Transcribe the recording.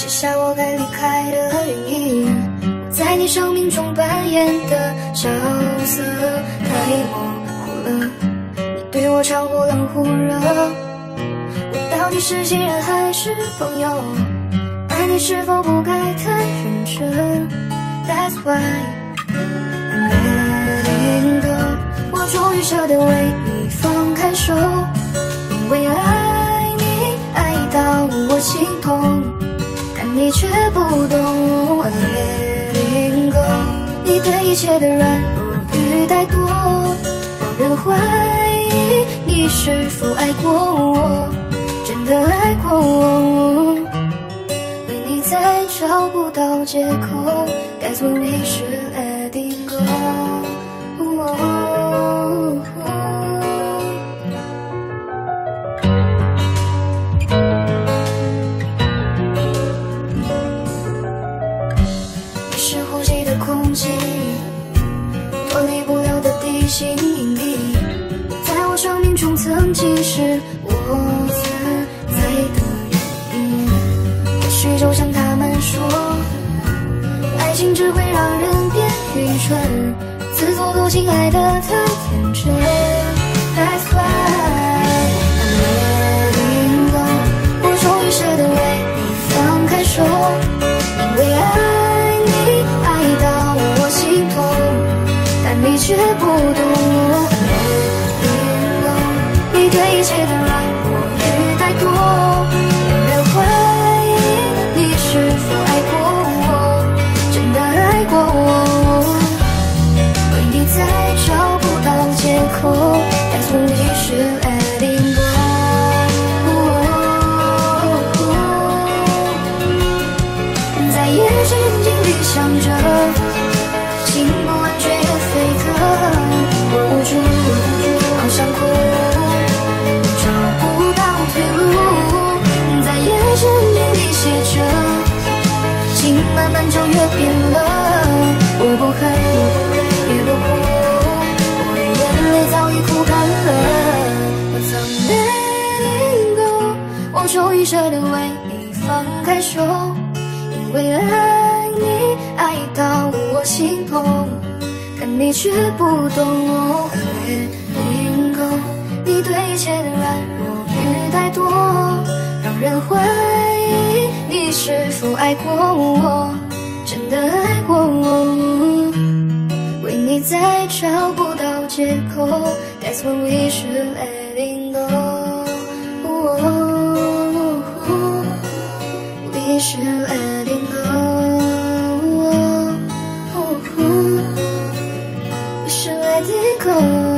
写下我该离开的原因，我在你生命中扮演的角色太模糊了。你对我超忽冷忽热，我到底是亲人还是朋友？爱你是否不该太认真？That's why I'm letting go，我终于舍得为你放开手，你却不懂，I'm letting go。你对一切的软弱与怠惰，让人怀疑你是否爱过我，真的爱过我。为你再找不到借口该做你空气脱离不了的地心引力，在我生命中曾经是我存在的原因。或许就像他们说，爱情只会让人变愚蠢，自作多情爱得太你对一慢慢就越变了，我不恨，也不哭，我的眼泪早已哭干了。我曾泪零落我终于舍得为你放开手，因为爱你爱到我心痛，但你却不懂。letting go，你对一切的软弱与怠惰，让人怀是否爱过我。真的爱过我，为你再找不到借口。That's when we should let it go We should let it go. We should let it go.